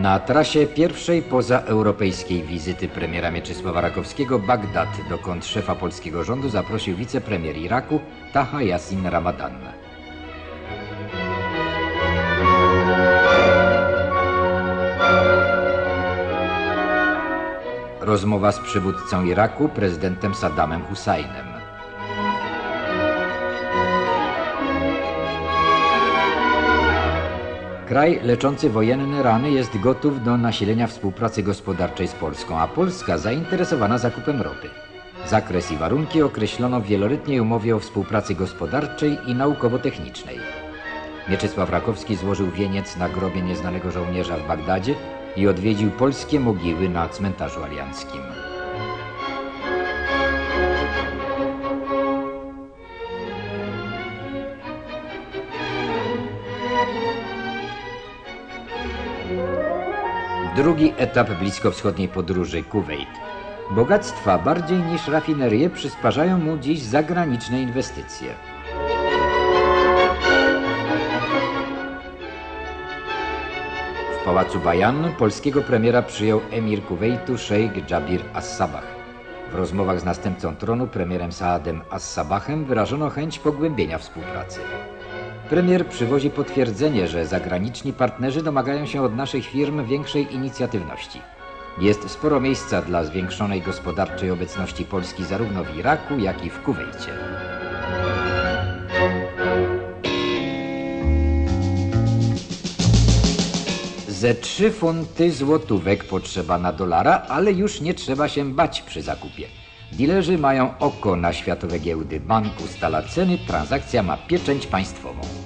Na trasie pierwszej pozaeuropejskiej wizyty premiera Mieczysława Rakowskiego Bagdad, dokąd szefa polskiego rządu zaprosił wicepremier Iraku Taha Yassin Ramadan. Rozmowa z przywódcą Iraku, prezydentem Saddamem Husajnem. Kraj leczący wojenne rany jest gotów do nasilenia współpracy gospodarczej z Polską, a Polska zainteresowana zakupem ropy. Zakres i warunki określono w wieloletniej umowie o współpracy gospodarczej i naukowo-technicznej. Mieczysław Rakowski złożył wieniec na grobie nieznanego żołnierza w Bagdadzie i odwiedził polskie mogiły na cmentarzu alianckim. Drugi etap bliskowschodniej podróży Kuwait. Bogactwa bardziej niż rafinerie przysparzają mu dziś zagraniczne inwestycje. W pałacu Bajan polskiego premiera przyjął emir Kuwejtu szejk Jabir As-Sabah. W rozmowach z następcą tronu premierem Saadem As-Sabahem wyrażono chęć pogłębienia współpracy. Premier przywozi potwierdzenie, że zagraniczni partnerzy domagają się od naszych firm większej inicjatywności. Jest sporo miejsca dla zwiększonej gospodarczej obecności Polski zarówno w Iraku, jak i w Kuwejcie. Ze trzy funty złotówek potrzeba na dolara, ale już nie trzeba się bać przy zakupie. Dilerzy mają oko na światowe giełdy. Bank ustala ceny, transakcja ma pieczęć państwową.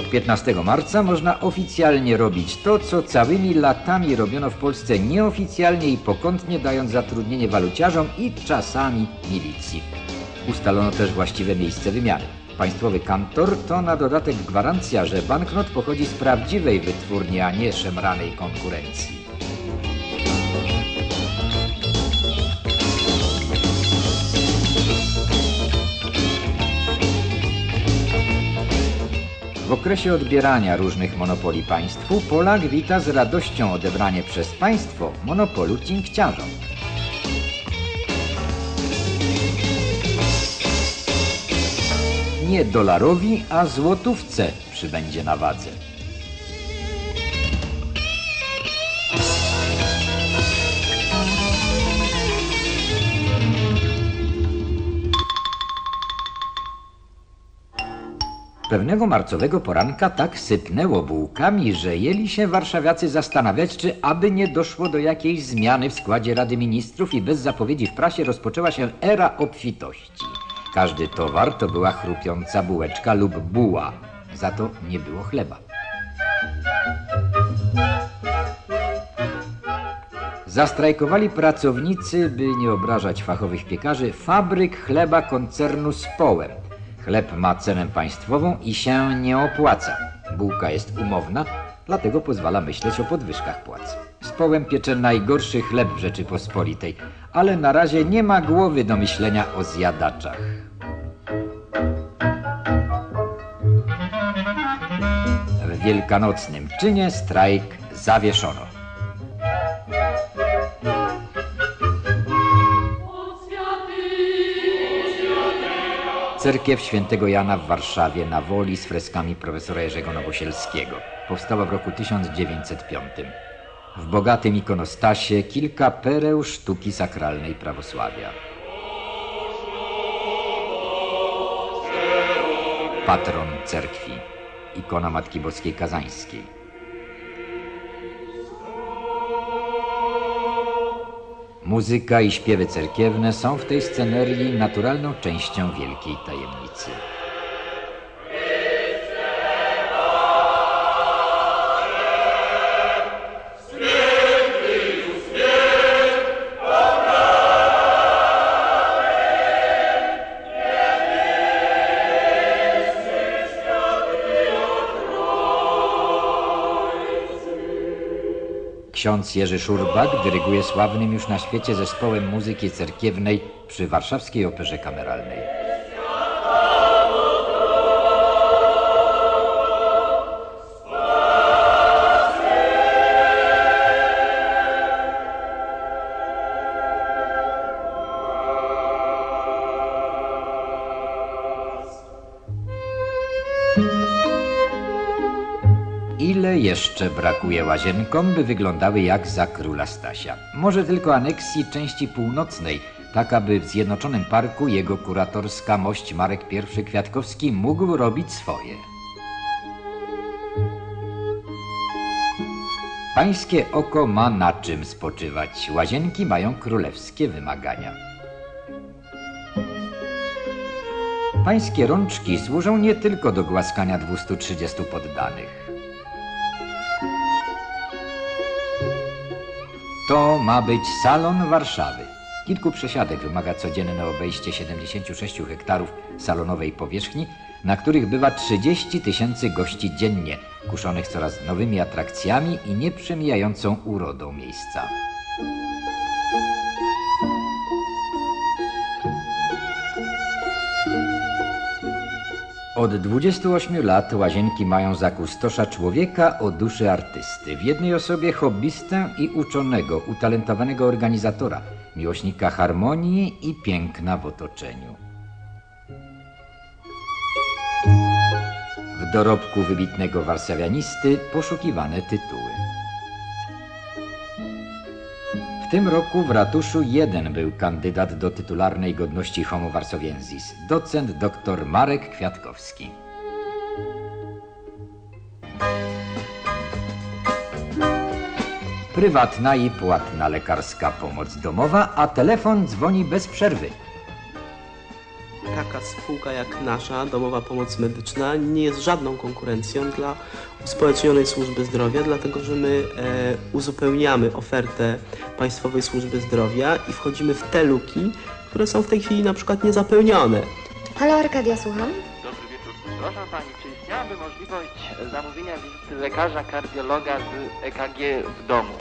Od 15 marca można oficjalnie robić to, co całymi latami robiono w Polsce nieoficjalnie i pokątnie, dając zatrudnienie waluciarzom i czasami milicji. Ustalono też właściwe miejsce wymiany. Państwowy kantor to na dodatek gwarancja, że banknot pochodzi z prawdziwej wytwórni, a nie szemranej konkurencji. Okresie odbierania różnych monopoli państwu Polak wita z radością odebranie przez państwo monopolu cinkciarzom. Nie dolarowi, a złotówce przybędzie na wadze. Pewnego marcowego poranka tak sypnęło bułkami, że jeli się warszawiacy zastanawiać, czy aby nie doszło do jakiejś zmiany w składzie Rady Ministrów i bez zapowiedzi w prasie rozpoczęła się era obfitości. Każdy towar to była chrupiąca bułeczka lub buła, za to nie było chleba. Zastrajkowali pracownicy, by nie obrażać fachowych piekarzy, fabryk chleba koncernu Społem. Chleb ma cenę państwową i się nie opłaca. Bułka jest umowna, dlatego pozwala myśleć o podwyżkach płac. Społem piecze najgorszy chleb w Rzeczypospolitej, ale na razie nie ma głowy do myślenia o zjadaczach. W wielkanocnym czynie strajk zawieszono. Cerkiew Świętego Jana w Warszawie na Woli z freskami profesora Jerzego Nowosielskiego. Powstała w roku 1905. W bogatym ikonostasie kilka pereł sztuki sakralnej prawosławia. Patron cerkwi, ikona Matki Boskiej Kazańskiej. Muzyka i śpiewy cerkiewne są w tej scenerii naturalną częścią wielkiej tajemnicy. Ksiądz Jerzy Szurbak dyryguje sławnym już na świecie zespołem muzyki cerkiewnej przy Warszawskiej Operze Kameralnej. Jeszcze brakuje łazienkom, by wyglądały jak za króla Stasia. Może tylko aneksji części północnej, tak aby w Zjednoczonym Parku jego kuratorska mość Marek I Kwiatkowski mógł robić swoje. Pańskie oko ma na czym spoczywać. Łazienki mają królewskie wymagania. Pańskie rączki służą nie tylko do głaskania 230 poddanych. To ma być salon Warszawy. Kilku przesiadek wymaga codzienne obejście 76 hektarów salonowej powierzchni, na których bywa 30 tysięcy gości dziennie, kuszonych coraz nowymi atrakcjami i nieprzemijającą urodą miejsca. Od 28 lat łazienki mają za kustosza człowieka o duszy artysty. W jednej osobie hobbystę i uczonego, utalentowanego organizatora, miłośnika harmonii i piękna w otoczeniu. W dorobku wybitnego warszawianisty poszukiwane tytuły. W tym roku w ratuszu jeden był kandydat do tytularnej godności Homo Varsoviensis, docent dr Marek Kwiatkowski. Prywatna i płatna lekarska pomoc domowa, a telefon dzwoni bez przerwy. Taka spółka jak nasza, Domowa Pomoc Medyczna, nie jest żadną konkurencją dla uspołecznionej służby zdrowia, dlatego że my e, uzupełniamy ofertę Państwowej Służby Zdrowia i wchodzimy w te luki, które są w tej chwili na przykład niezapełnione. Halo Arkadia, słucham. Dobry wieczór. Proszę Pani, czy istniałaby możliwość zamówienia wizyty lekarza kardiologa z EKG w domu?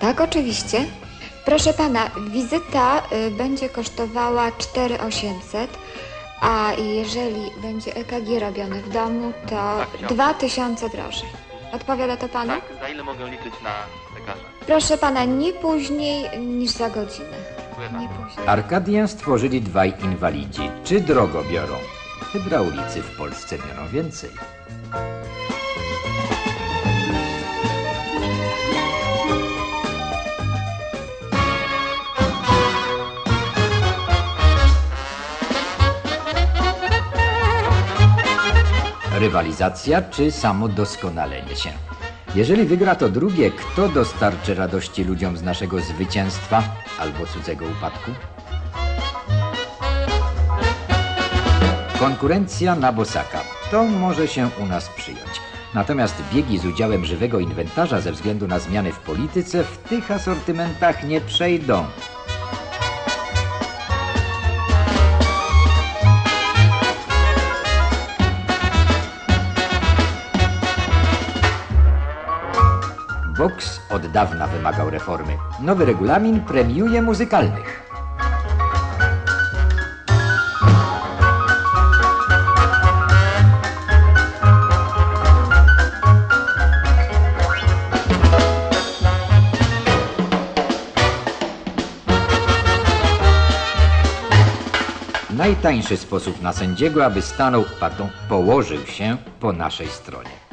Tak, oczywiście. Proszę pana, wizyta y, będzie kosztowała 4800, a jeżeli będzie EKG robione w domu, to Tak, chciałbym. 2000 drożej. Odpowiada to panu? Tak, za ile mogę liczyć na lekarza? Proszę pana, nie później niż za godzinę. Dziękuję Nie bardzo. później. Arkadię stworzyli dwaj inwalidzi. Czy drogo biorą? Hydraulicy w Polsce biorą więcej. Rywalizacja czy samo doskonalenie się? Jeżeli wygra to drugie, kto dostarczy radości ludziom z naszego zwycięstwa albo cudzego upadku? Konkurencja na bosaka. To może się u nas przyjąć. Natomiast biegi z udziałem żywego inwentarza ze względu na zmiany w polityce w tych asortymentach nie przejdą. Boks od dawna wymagał reformy. Nowy regulamin premiuje muzykalnych. Najtańszy sposób na sędziego, aby stanął, pardon, położył się po naszej stronie.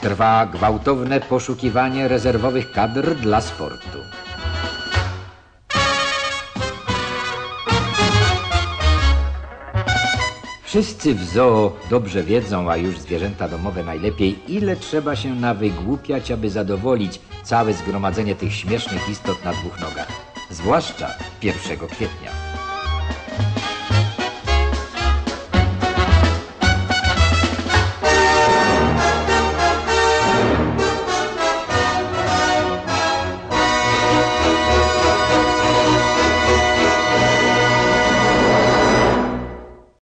Trwa gwałtowne poszukiwanie rezerwowych kadr dla sportu. Wszyscy w zoo dobrze wiedzą, a już zwierzęta domowe najlepiej, ile trzeba się nawygłupiać, aby zadowolić całe zgromadzenie tych śmiesznych istot na dwóch nogach. Zwłaszcza 1 kwietnia.